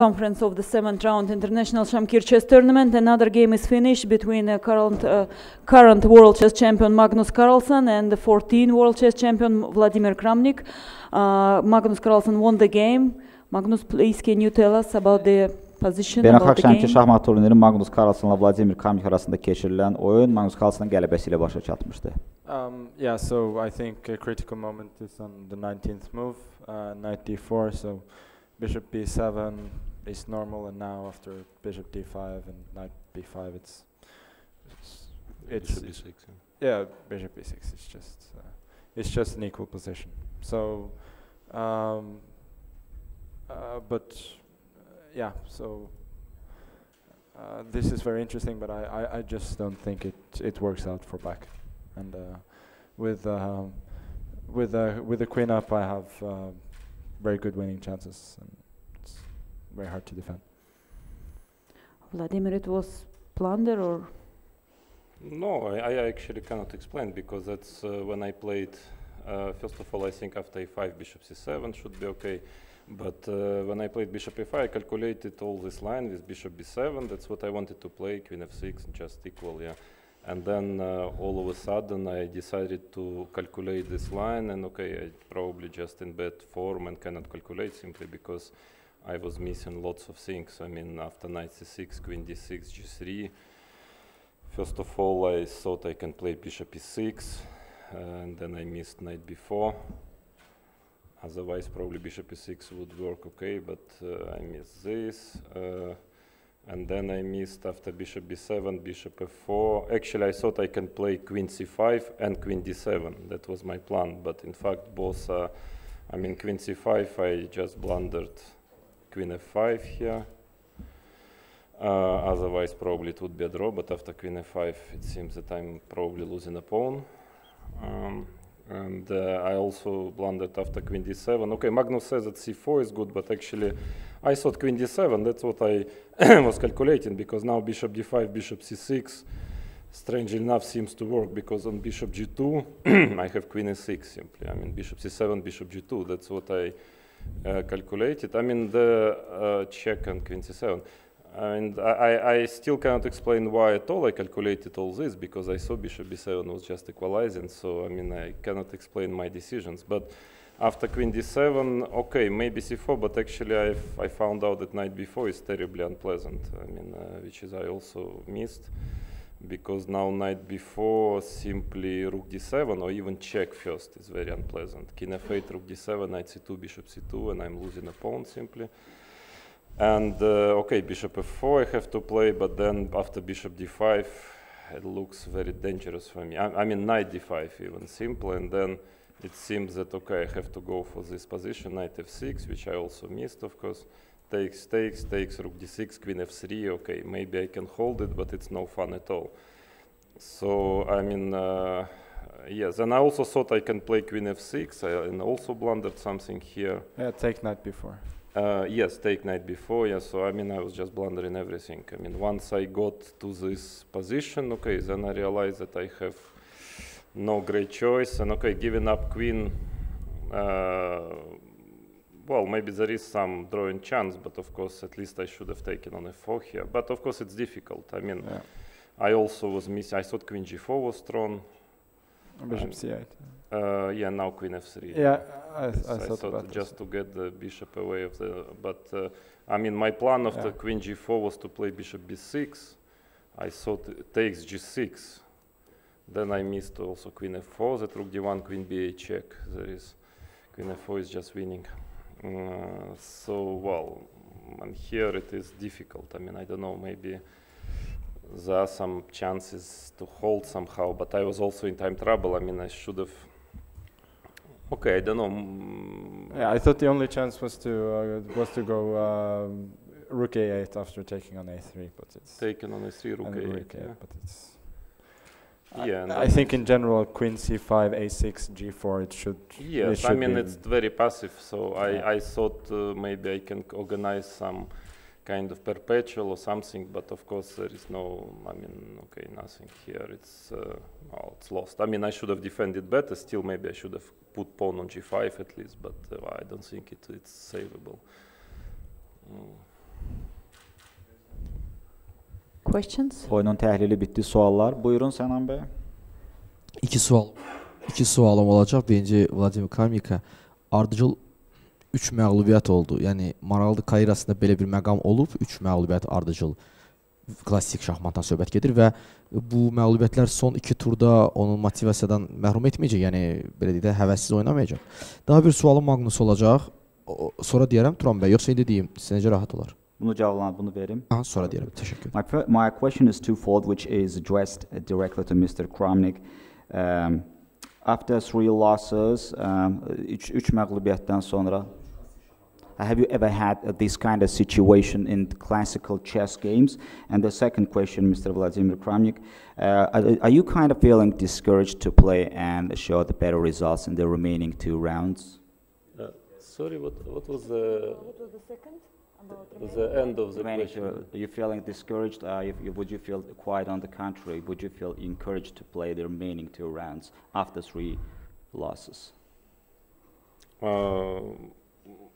conference of the seventh round international Shamkir chess tournament. Another game is finished between uh, current uh, current world chess champion Magnus Carlsen and the 14 world chess champion Vladimir Kramnik. Uh, Magnus Carlsen won the game. Magnus, please can you tell us about the position about Beynəlxalq the Şəmkir game? şahmat turniri Magnus Carlsen'la Vladimir Kamnik arasında keçirilən oyun Magnus Carlsen'ın qələbəsi ilə başa çatmışdı. Um, yeah, so I think a critical moment is on the 19th move, uh, knight d4. So bishop b7 is normal, and now after bishop d5 and knight b5, it's it's, it's Bishop b6. yeah. yeah, bishop b6. It's just uh, it's just an equal position. So, um, uh, but uh, yeah, so uh, this is very interesting, but I, I, I just don't think it it works out for black. And uh, with um, with uh, with the queen up, I have uh, very good winning chances, and it's very hard to defend. Vladimir, it was blunder or No, I, I actually cannot explain because that's uh, when I played. Uh, first of all, I think after a5, bishop c7 should be okay. But uh, when I played bishop e5, I calculated all this line with bishop b7. That's what I wanted to play, queen f6, just equal, yeah. And then uh, all of a sudden, I decided to calculate this line, and okay, I probably just in bad form and cannot calculate simply because I was missing lots of things. I mean, after knight c6, queen d6, g3. First of all, I thought I can play bishop e6, and then I missed knight b4. Otherwise, probably bishop e6 would work okay, but uh, I missed this. And then I missed after bishop b7, bishop f4. Actually, I thought I can play queen c5 and queen d7. That was my plan, but in fact, both, uh, I mean, queen c5, I just blundered queen f5 here. Uh, otherwise, probably it would be a draw, but after queen f5, it seems that I'm probably losing a pawn. Um, and uh, I also blundered after queen d7. Okay, Magnus says that c4 is good, but actually, I thought queen d7. That's what I was calculating because now bishop d5, bishop c6, strangely enough, seems to work because on bishop g2, I have queen e6 simply. I mean, bishop c7, bishop g2. That's what I uh, calculated. I mean, the uh, check on queen c7. And I, I still cannot explain why at all I calculated all this because I saw bishop b7 was just equalizing. So I mean I cannot explain my decisions. But after queen d7, okay, maybe c4, but actually I I found out that knight b4 is terribly unpleasant. I mean, uh, which is I also missed because now knight b4 simply rook d7 or even check first is very unpleasant. King f8, rook d7, knight c2, bishop c2, and I'm losing a pawn simply. And uh, okay, bishop f4 I have to play, but then after bishop d5, it looks very dangerous for me. I, I mean, knight d5 even simple, and then it seems that okay, I have to go for this position, knight f6, which I also missed, of course. Takes, takes, takes, rook d6, queen f3. Okay, maybe I can hold it, but it's no fun at all. So I mean, uh, yes, and I also thought I can play queen f6, I, and also blundered something here. Yeah, take knight b4. Uh, yes, take knight b4. Yeah, so I mean, I was just blundering everything. I mean, once I got to this position, okay, then I realized that I have no great choice, and okay, giving up queen. Uh, well, maybe there is some drawing chance, but of course, at least I should have taken on f4 here. But of course, it's difficult. I mean, Yeah. I also was missing. I thought queen g4 was thrown. Bishop Um, c8. Uh, yeah, now queen f3. Yeah, I, I, Yes, thought, this. just to get the bishop away of the. But uh, I mean, my plan of Yeah. queen g4 was to play bishop b6. I thought it takes g6. Then I missed also queen f4. That rook d1, queen b8 check. There is queen f4 is just winning. Uh, so well, and here it is difficult. I mean, I don't know. Maybe there are some chances to hold somehow, but I was also in time trouble. I mean, I should have. Okay, I don't know. mm, Yeah, I thought the only chance was to uh, was to go um, rook a8 after taking on a3, but it's taken on a3 rook a8. rook yeah. but it's. Yeah, I, I think in general, queen c5, a6, g4. It should. Yes, I should mean be- it's very passive. So Yeah. I, I thought uh, maybe I can organize some kind of perpetual or something, but of course there is no, I mean, okay, nothing here, it's, uh, well, it's lost. I mean, I should have defended better, still maybe I should have put pawn on g5 at least, but uh, I don't think it, it's savable. Mm. Questions? Oyunun tehlili bitti. Suallar. Buyurun Senan Bey. İki sual. İki sualım olacak. Birinci Vladimir Karmika. Ardıcıl 3 məğlubiyyət oldu. Yəni maraqlı karyerasında belə bir məqam olub, 3 məğlubiyyət ardıcıl klassik şahmatdan söhbət gedir və bu məğlubiyyətlər son 2 turda onun motivasiyadan məhrum etməyəcək. Yəni belə deyək də həvəssiz oynamayacaq. Daha bir sualım Magnus olacaq. O- Sonra deyərəm Turan bəy, yoxsa indi deyim, sizə necə rahat olar? Bunu cavablan, bunu verim. Aha, sonra deyərəm. Təşəkkür. My, my question is twofold, which is addressed directly to Mr. Kramnik. Um, after three losses, um, üç, üç məğlubiyyətdən sonra, have you ever had uh, this kind of situation in classical chess games? And the second question, Mr. Vladimir Kramnik, uh, are, are you kind of feeling discouraged to play and show the better results in the remaining two rounds? Uh, sorry, what, what was the, What was the second? the end of the Remaining question? two, are you feeling discouraged? Uh, if, you- would you feel quite on the contrary? Would you feel encouraged to play the remaining two rounds after three losses? Uh,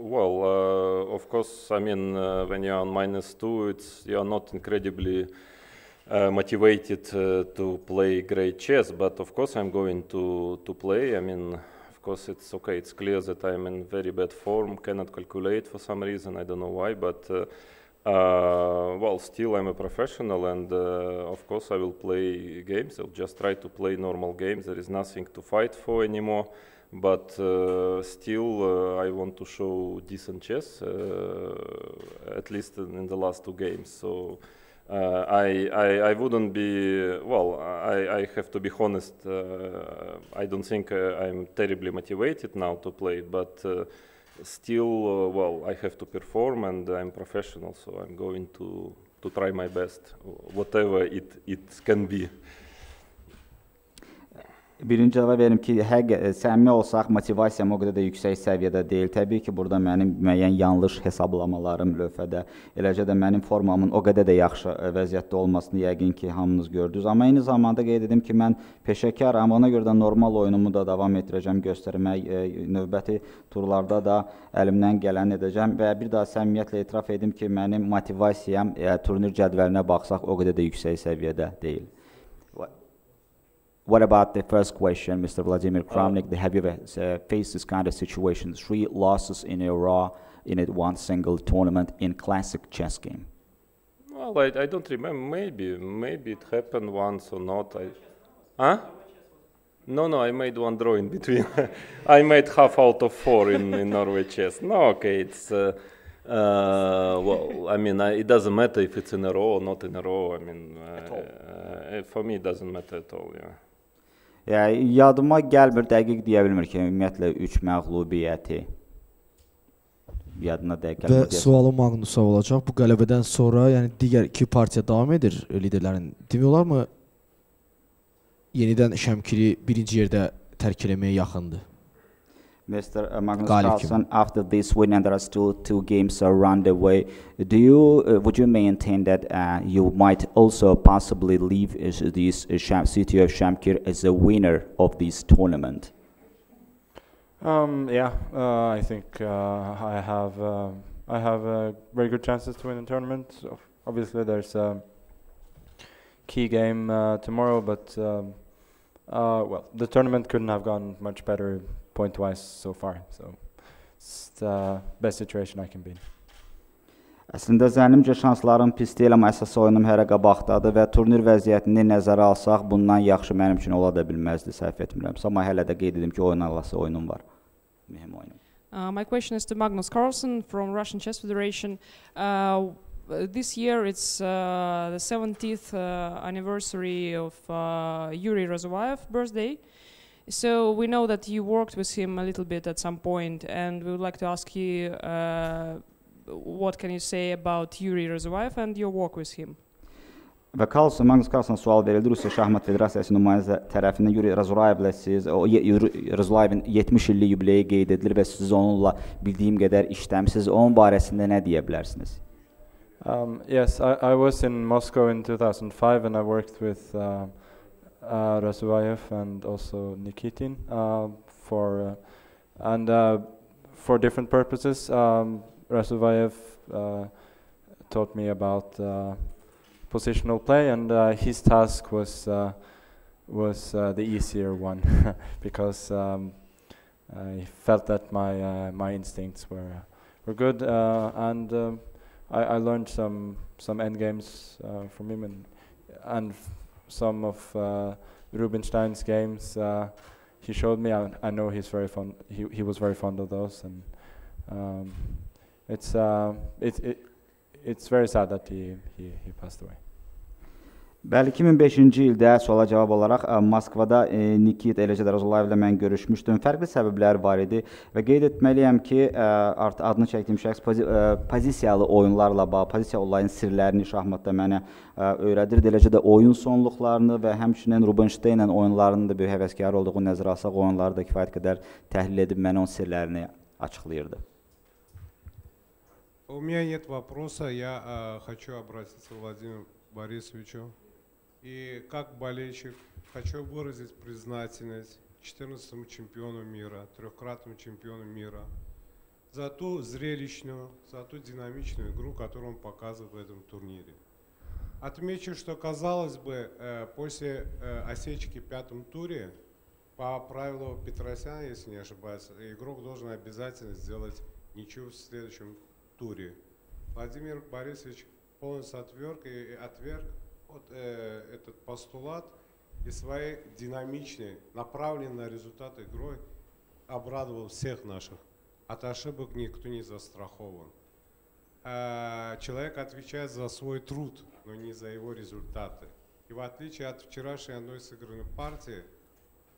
well, uh, of course, I mean, uh, when you're on minus two, it's you're not incredibly uh, motivated uh, to play great chess. But of course, I'm going to to play. I mean, of course, it's okay. It's clear that I'm in very bad form. Cannot calculate for some reason. I don't know why, but. Uh, uh, well, still I'm a professional, and of course I will play games. I'll just try to play normal games. There is nothing to fight for anymore but uh, still uh, I want to show decent chess, uh, at least in, the last two games. So uh, I, I I wouldn't be well. I, I have to be honest. Uh, I don't think uh, I'm terribly motivated now to play, but. Still, well, I have to perform, and I'm professional, so I'm going to to try my best, whatever it it can be. Birinci cavab verim ki, həqiq e, səmimi olsaq motivasiyam o qədər də yüksək səviyyədə deyil. Təbii ki, burada mənim müəyyən yanlış hesablamalarım lövhədə, eləcə də mənim formamın o qədər də yaxşı e, vəziyyətdə olmasını yəqin ki, hamınız gördünüz. Amma eyni zamanda qeyd edim ki, mən peşəkaram, ona görə də normal oyunumu da davam etdirəcəm, göstərmək e, növbəti turlarda da əlimdən gələni edəcəm və bir daha səmimiyyətlə etiraf edim ki, mənim motivasiyam e, turnir cədvəlinə baxsaq o qədər də yüksək səviyyədə deyil. What about the first question, Mr. Vladimir Kramnik? have you ever uh, faced this kind of situation? Three losses in a row in a one single tournament in classic chess game. Well, I, I don't remember. Maybe, maybe it happened once or not. I, huh? No, no, I made one draw in between. I made half out of four in, in Norway chess. No, okay, it's. Uh, uh, well, I mean, I, it doesn't matter if it's in a row or not in a row. I mean, uh, uh, for me, it doesn't matter at all. Yeah. Yəni yadıma gəlmir, dəqiq deyə bilmir ki, ümumiyyətlə 3 məğlubiyyəti yadına dəqiq Və gəlmir. deyəsən. sualım Magnusa olacaq. Bu qələbədən sonra, yəni digər iki partiya davam edir liderlərin. Demək olarmı yenidən Şəmkiri birinci yerdə tərk eləməyə yaxındır? Mr. uh, Magnus Galip Carlsen, after this win, and there are still two games around the way, do you uh, would you maintain that uh, you might also possibly leave uh, this uh, Sham- city of Shamkir as a winner of this tournament? Um, yeah, uh, I think uh, I have uh, I have uh, very good chances to win the tournament. So obviously, there's a key game uh, tomorrow, but um, uh, well, the tournament couldn't have gone much better point-wise so far. So it's the best situation I can be in. Əslində zənnimcə şanslarım pis deyil, amma əsas oyunum hələ qabaqdadır və turnir vəziyyətini nəzərə alsaq, bundan yaxşı mənim üçün ola da bilməzdi, səhv etmirəmsə, amma hələ də qeyd edim ki, oyun alası oyunum var. Mühüm oyunum. Uh, my question is to Magnus Carlsen from Russian Chess Federation. Uh, this year it's uh, the 70th uh, anniversary of uh, Yuri Razuvayev birthday. So we know that you worked with him a little bit at some point, and we would like to ask you uh, what can you say about Yuri Razuvayev and your work with him? Və Magnus sual verildi Rusiya Şahmat nümayəndə tərəfindən Yuri siz o Razurayevin 70 illik qeyd edilir və siz onunla bildiyim qədər. Onun barəsində nə deyə bilərsiniz? Um, yes, I, I was in Moscow in 2005 and I worked with uh, uh, and also Nikitin uh, for uh, and uh, for different purposes. Um, Razuvayev uh, taught me about uh, positional play, and his task was was the easier one because um, I felt that my my instincts were were good, and um, I, I learned some some end games uh, from him, and and some of uh, Rubinstein's games. Uh, he showed me. I, I know he's very fond. He he was very fond of those, and um, it's uh, it it's very sad that he he, he passed away. Bəli, 2005-ci ildə suala cavab olaraq ə, Moskvada e, Nikit eləcə də Rozulayev ilə mən görüşmüşdüm. Fərqli səbəbləri var idi və qeyd etməliyəm ki, ə, artıq adını çəkdiyim şəxs pozi ə, pozisiyalı oyunlarla bağlı, pozisiya olayın sirlərini şahmatda mənə ə, öyrədirdi. Eləcə də oyun sonluqlarını və həmçinin Rubinsteinlə oyunlarının da böyük həvəskar olduğu nəzərə alsaq, oyunları da kifayət qədər təhlil edib mənə onun sirlərini açıqlayırdı. У меня нет вопроса, я э, хочу обратиться к Владимиру Борисовичу. И как болельщик хочу выразить признательность 14 чемпиону мира, трехкратному чемпиону мира, за ту зрелищную, за ту динамичную игру, которую он показывает в этом турнире. Отмечу, что казалось бы, э, после э, осечки в пятом туре, по правилу Петросяна, если не ошибаюсь, игрок должен обязательно сделать ничью в следующем туре. Владимир Борисович полностью отверг и отверг вот, э, этот постулат и своей динамичной, направленной на результат игрой обрадовал всех наших. От ошибок никто не застрахован. Э, человек отвечает за свой труд, но не за его результаты. И в отличие от вчерашней одной сыгранной партии,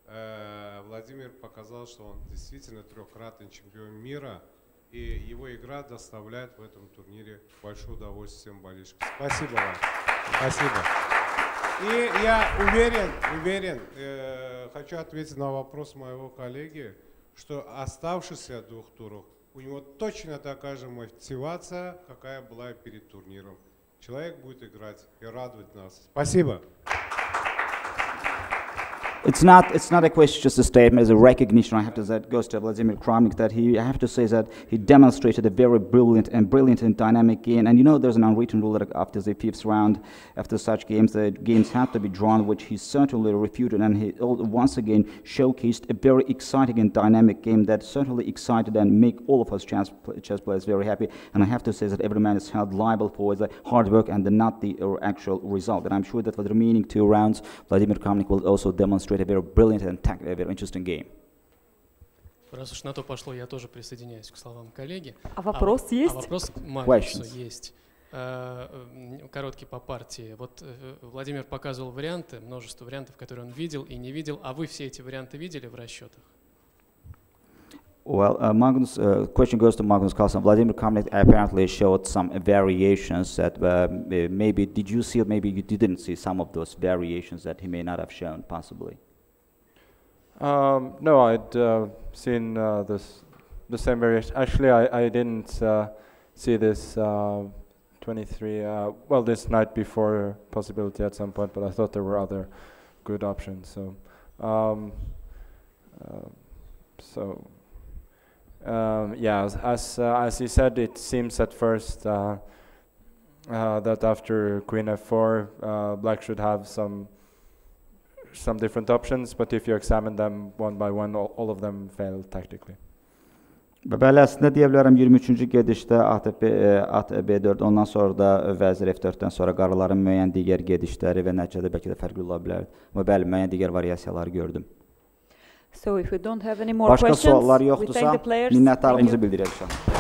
э, Владимир показал, что он действительно трехкратный чемпион мира, и его игра доставляет в этом турнире большое удовольствие всем болельщикам. Спасибо вам. Спасибо. И я уверен, уверен, э, хочу ответить на вопрос моего коллеги, что оставшихся двух туров у него точно такая же мотивация, какая была перед турниром. Человек будет играть и радовать нас. Спасибо. It's not. It's not a question, just a statement. It's a recognition. I have to say that goes to Vladimir Kramnik that he. I have to say that he demonstrated a very brilliant and brilliant and dynamic game. And you know, there's an unwritten rule that after the fifth round, after such games, the games have to be drawn, which he certainly refuted. And he once again showcased a very exciting and dynamic game that certainly excited and make all of us chess, chess players very happy. And I have to say that every man is held liable for the hard work and the, not the uh, actual result. And I'm sure that for the remaining two rounds, Vladimir Kramnik will also demonstrate a very brilliant and a very interesting game. Раз уж на то пошло, я тоже присоединяюсь к словам коллеги. А вопрос А есть? вопрос к Магнусу Questions. есть. Э, м, Короткий по партии. Вот э, Владимир показывал варианты, множество вариантов, которые он видел и не видел. А вы все эти варианты видели в расчетах? Well, uh, Magnus, uh, question goes to Magnus Carlsen. Vladimir Kramnik apparently showed some variations that uh, maybe did you see or maybe you didn't see some of those variations that he may not have shown possibly. Um, no, I'd uh, seen uh, this the same variation. Actually, I, I didn't uh, see this uh, 23. Uh, well, this knight b4 possibility at some point, but I thought there were other good options. So, um, so um, yeah, as uh, as he said, it seems at first uh, uh, that after Queen F4, uh, Black should have some some different options, but if you examine them one by one, all, all of them fail tactically. Və bəli, əslində deyə bilərəm 23-cü gedişdə ATP e, at B4, ondan sonra da vəzir F4-dən sonra qaraların müəyyən digər gedişləri və nəticədə bəlkə də fərqli ola bilər. Və bəli, müəyyən digər variasiyaları gördüm. So if you don't have any more Başqa questions, suallar yoxdursa, minnətdarlığımızı bildiririk.